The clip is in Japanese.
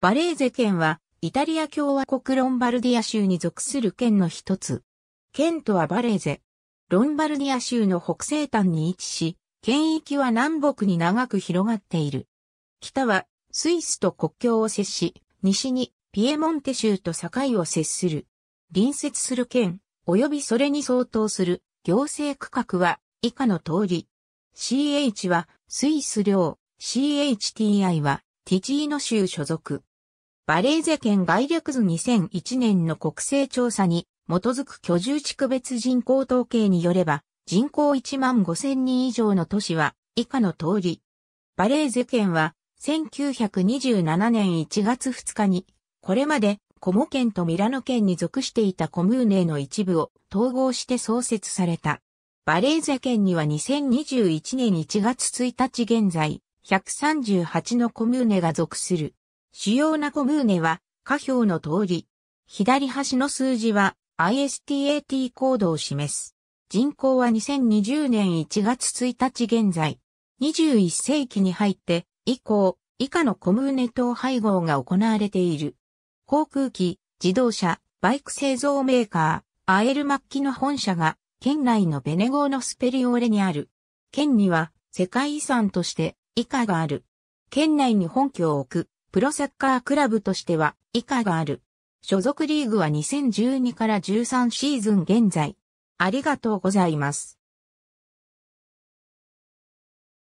バレーゼ県は、イタリア共和国ロンバルディア州に属する県の一つ。県都はバレーゼ。ロンバルディア州の北西端に位置し、県域は南北に長く広がっている。北はスイスと国境を接し、西にピエモンテ州と境を接する。隣接する県、及びそれに相当する行政区画は以下の通り。CH はスイス領、CHTI はティチーノ州所属。バレーゼ県概略図2001年の国勢調査に基づく居住地区別人口統計によれば、人口1万5千人以上の都市は以下の通り。バレーゼ県は1927年1月2日に、これまでコモ県とミラノ県に属していたコムーネの一部を統合して創設された。バレーゼ県には2021年1月1日現在、138のコムーネが属する。主要なコムーネは、下表の通り。左端の数字は ISTAT コードを示す。人口は2020年1月1日現在。21世紀に入って以降、以下のコムーネ島配合が行われている。航空機、自動車、バイク製造メーカー、アエルマッキの本社が県内のベネゴーノスペリオーレにある。県には世界遺産として以下がある。県内に本拠を置くプロサッカークラブとしては以下がある。所属リーグは2012から13シーズン現在。ありがとうございます。